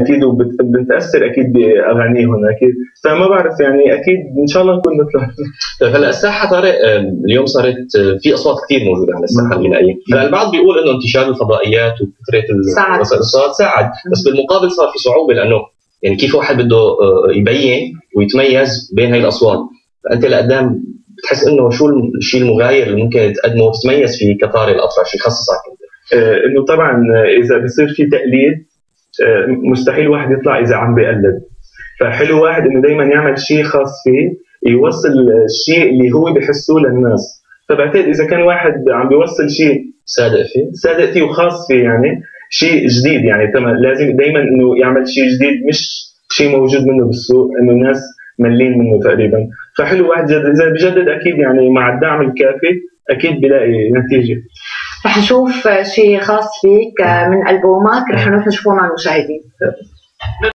أكيد وبتاثر أكيد باغانيهم أكيد. فما بعرف يعني أكيد إن شاء الله نكون مثلهم طيب هلأ الساحة طارق اليوم صارت في أصوات كثير موجودة على الساحة الغنائيه، هلا البعض بيقول إنه انتشار الفضائيات وكثره ساعد. الصوت ساعد. بس بالمقابل صار في صعوبة لأنه يعني كيف واحد بده آه، يبين ويتميز بين هاي الأصوات؟ فأنت لقدام بتحس إنه شو الشيء المغاير اللي ممكن تقدمه وتتميز فيه كطارق الأطرش يخصصك أنت؟ آه، إنه طبعا إذا بصير في تقليد آه، مستحيل واحد يطلع إذا عم بيقلد. فحلو واحد إنه دائما يعمل شيء خاص فيه يوصل الشيء اللي هو بحسه للناس. فبعتقد إذا كان واحد عم بيوصل شيء صادق فيه. صادق فيه وخاص فيه يعني شيء جديد يعني. تمام لازم دائما إنه يعمل شيء جديد مش شيء موجود منه بالسوق إنه الناس ملين منه تقريبا. فحلو واحد جدد. إذا بجدد أكيد يعني مع الدعم الكافي أكيد بلاقي نتيجة. رح نشوف شيء خاص فيك آه، من ألبومك. رح نروح نشوفه مع المشاهدين.